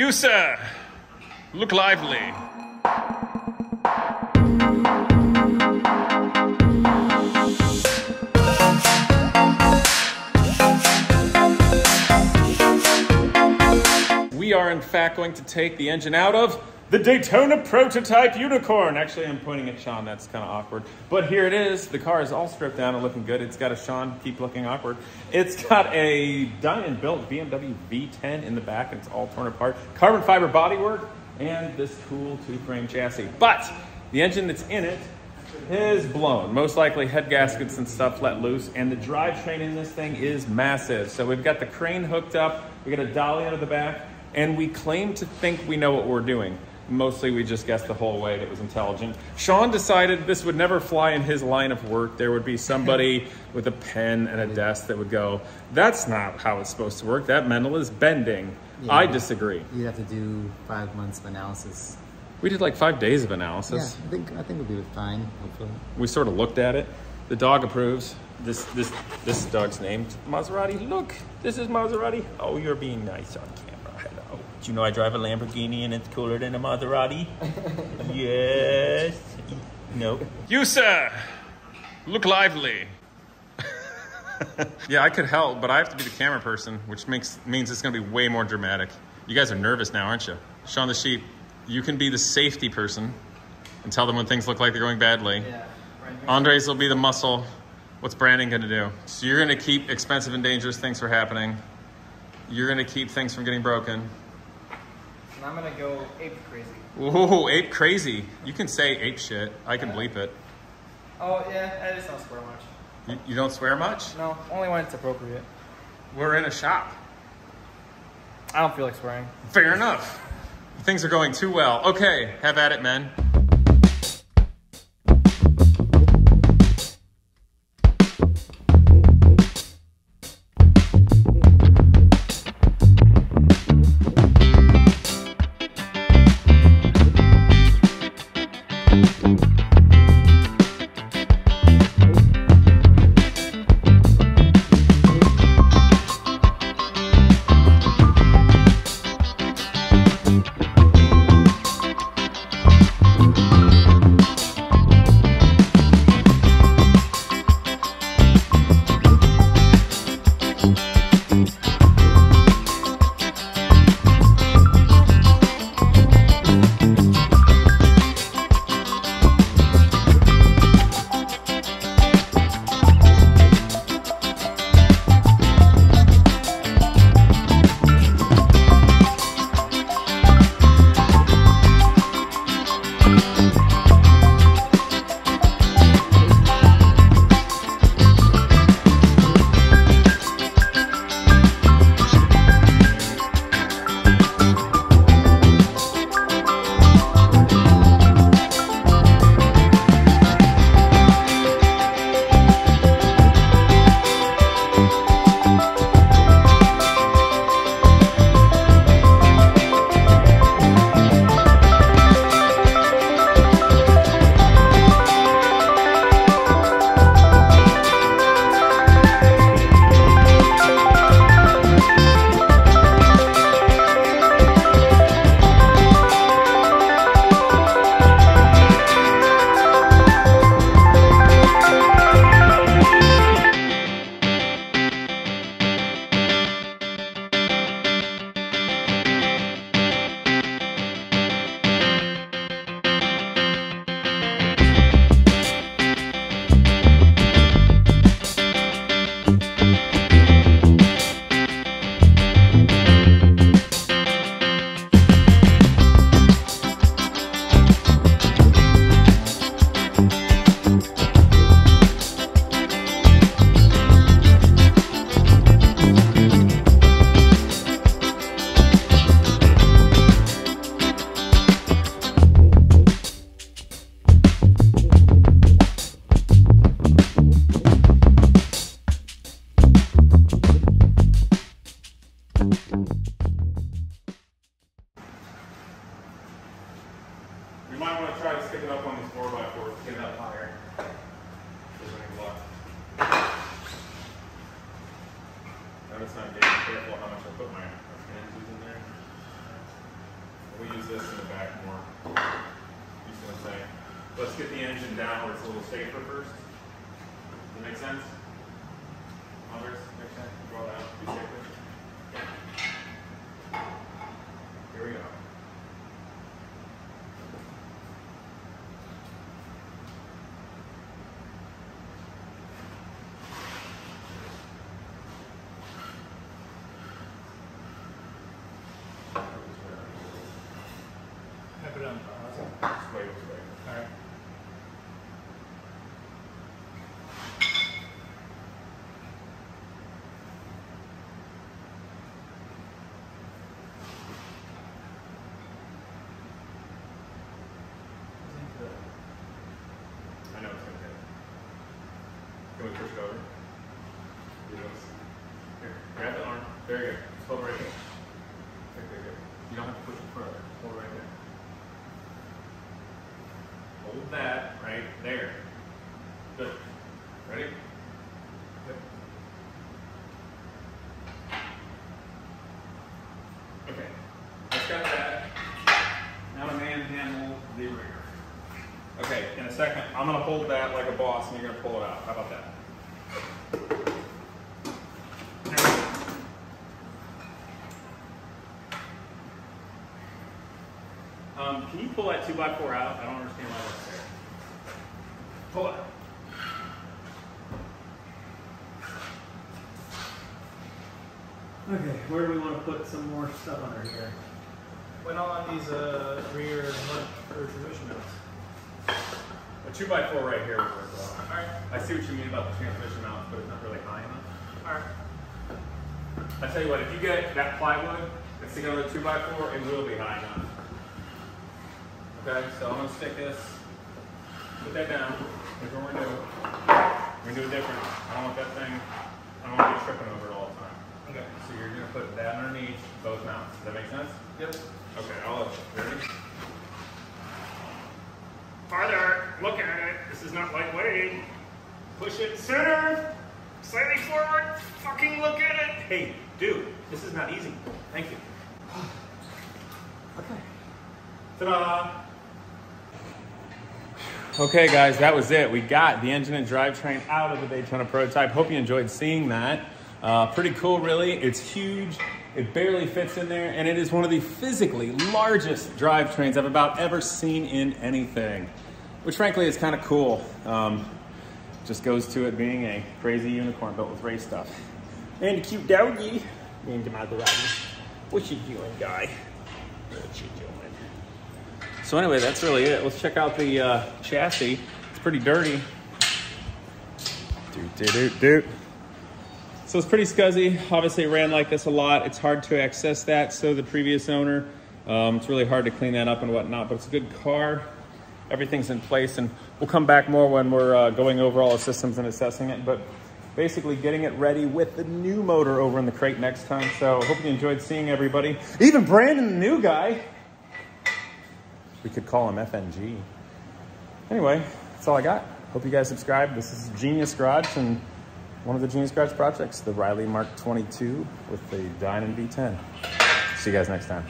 You, sir, look lively. We are, in fact, going to take the engine out of the Daytona Prototype Unicorn. Actually, I'm pointing at Sean. That's kind of awkward. But here it is. The car is all stripped down and looking good. It's got a Sean, keep looking awkward. It's got a Dinan built BMW V10 in the back, it's all torn apart. Carbon fiber bodywork and this cool two-frame chassis. But the engine that's in it is blown. Most likely head gaskets and stuff let loose, and the drivetrain in this thing is massive. So we've got the crane hooked up, we got a dolly under the back, and we claim to think we know what we're doing. Mostly we just guessed the whole way that it was intelligent. Sean decided this would never fly in his line of work. There would be somebody with a pen and a desk that would go, that's not how it's supposed to work. That Mendel is bending. Yeah. I disagree. You'd have to do five months of analysis. We did like five days of analysis. Yeah. I think I think we'll be fine. Hopefully. We sort of looked at it. The dog approves. This this this dog's named Maserati. Look, this is Maserati. Oh, you're being nice on camera. Hello. Do you know I drive a Lamborghini and it's cooler than a Maserati? yes. No. You sir, look lively. yeah, I could help, but I have to be the camera person, which makes means it's gonna be way more dramatic. You guys are nervous now, aren't you? Sean the sheep, you can be the safety person and tell them when things look like they're going badly. Andres will be the muscle. What's Brandon going to do? So you're going to keep expensive and dangerous things from happening. You're going to keep things from getting broken. And I'm gonna go ape crazy. Ooh, ape crazy. You can say ape shit. I can bleep it. Oh yeah, I just don't swear much. You, you don't swear much? No, only when it's appropriate. We're in a shop. I don't feel like swearing. Fair enough. Things are going too well. Okay, have at it, men. Might want to try to stick it up on these 4x4s to get it up higher. There's any luck. Notice I'm being careful how much I put my hands in there. we'll use this in the back more. You see what I'm saying? Let's get the engine down where it's a little safer first. Does that make sense? Congress, make sense? Draw down, be safer. Here we go. I put it on Just wait, just wait. Alright. I know it's gonna hit. Can we push it over? Here, grab the arm. Very good. Just hold right there. Okay, good. You don't have to push it further. Hold right there. Hold that right there. Good. Ready? Good. Okay. Let's got that. Now to manhandle the rear. Okay, in a second, I'm gonna hold that like a boss and you're gonna pull it out. How about that? Um, can you pull that two by four out? I don't understand why that's there. Pull it. Okay, where do we want to put some more stuff under here? Went on these uh, rear mud or transmission mounts. A two by four right here would work well. Alright. I see what you mean about the transmission mount, but it's not really high enough. Alright. I tell you what, if you get that plywood and stick it on the two by four, it will be high enough. Okay, so I'm gonna stick this, put that down. Here's what we're gonna do. We're gonna do it different. I don't want that thing, I don't want you tripping over it all the time. Okay. So you're gonna put that underneath both mounts. Does that make sense? Yep. Okay, I'll let you. Ready? Farther, look at it. This is not lightweight. Push it center. Slightly forward. Fucking look at it. Hey, dude, this is not easy. Thank you. Okay. Ta-da! Okay, guys, that was it. We got the engine and drivetrain out of the Daytona prototype. Hope you enjoyed seeing that. Uh, pretty cool, really. It's huge. It barely fits in there, and it is one of the physically largest drivetrains I've about ever seen in anything, which frankly is kind of cool. Um, just goes to it being a crazy unicorn built with race stuff. And a cute doggy. And my garage. What you doing, guy? What you doing? So anyway, that's really it. Let's check out the uh, chassis. It's pretty dirty. Doot, doot, doot, doot. So it's pretty scuzzy. Obviously, it ran like this a lot. It's hard to access that, so the previous owner. Um, it's really hard to clean that up and whatnot, but it's a good car. Everything's in place, and we'll come back more when we're uh, going over all the systems and assessing it. But basically, getting it ready with the new motor over in the crate next time. So hope you enjoyed seeing everybody. Even Brandon, the new guy. We could call him FNG. Anyway, that's all I got. Hope you guys subscribe. This is Genius Garage and one of the Genius Garage projects, the Riley Mark 22 with the Dinan V10. See you guys next time.